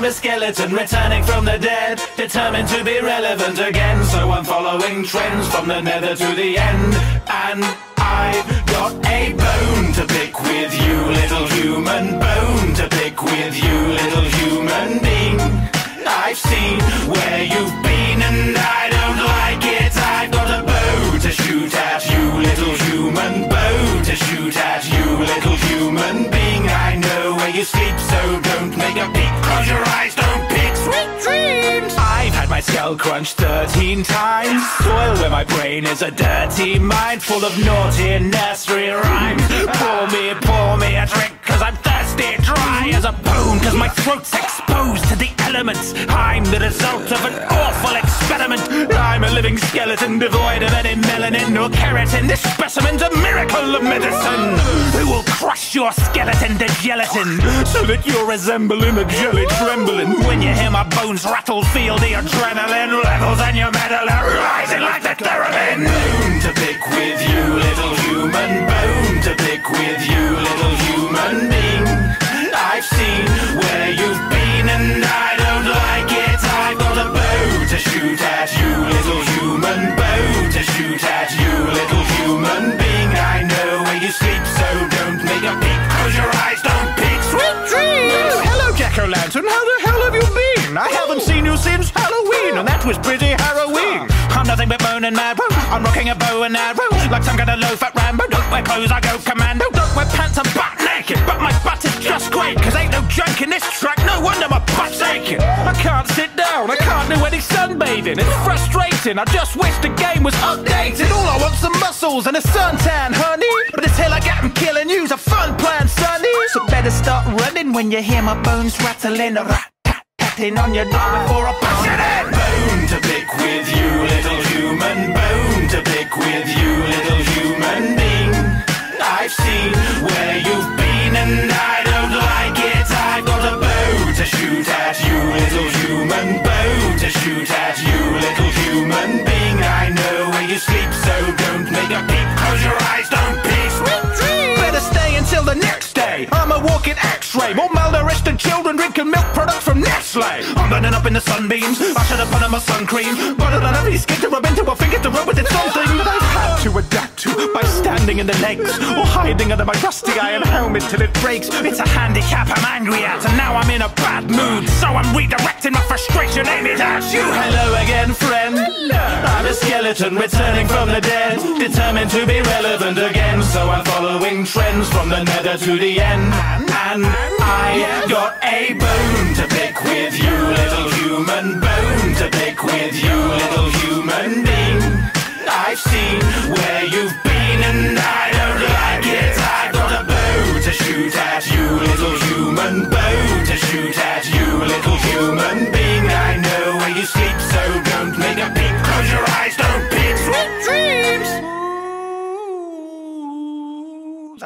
I'm a skeleton returning from the dead, determined to be relevant again. So I'm following trends from the nether to the end. And I've got a bone to pick with you, little human. Bone to pick with you, little human being. I've seen where you've been and I don't like it. I've got a bow to shoot at you, little human. Bow to shoot at you, little human being. I know where you sleep, skull crunched 13 times. Soil where my brain is a dirty mind full of naughty nursery rhymes. Pour me, pour me a drink, cause I'm thirsty, dry as a bone, cause my throat's exposed to the elements. I'm the result of an awful experiment. I'm a living skeleton devoid of any melanin or keratin. This specimen's a miracle of medicine. Will crush your skeleton to gelatin so that you're resembling a jelly trembling. When you hear my bones rattle, feel the adrenaline levels and your metal are rising like the theremin. Bone to pick with you, little human. Bone to pick with you, That was pretty harrowing. I'm nothing but bone and marrow. I'm rocking a bow and arrow like some kind of low-fat Rambo. Don't wear clothes, I go commando. Don't wear pants, I'm butt naked, but my butt is just great. Cause ain't no junk in this track. No wonder my butt's aching. I can't sit down. I can't do any sunbathing. It's frustrating. I just wish the game was updated. All I want's some muscles and a suntan, honey. But this hell I got I'm killing you's a fun plan, sonny. So better start running when you hear my bones rattling. Rat tat tatting on your door before I push it I'm burning up in the sunbeams. I should have put on my sun cream, but I don't have any skin to rub into. a finger to rub, with it's something that I've had to adapt to by standing in the legs or hiding under my rusty iron helmet till it breaks. It's a handicap I'm angry at, and now I'm in a bad mood, so I'm redirecting my frustration aiming at you. Hello again, skeleton returning from the dead, determined to be relevant again. So I'm following trends from the nether to the end, and I got a bone to pick with you, little human. Bone to pick with you, little human being. I've seen where you've been and I don't like it. I've got a bow to shoot at you,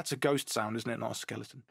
That's a ghost sound, isn't it? Not a skeleton.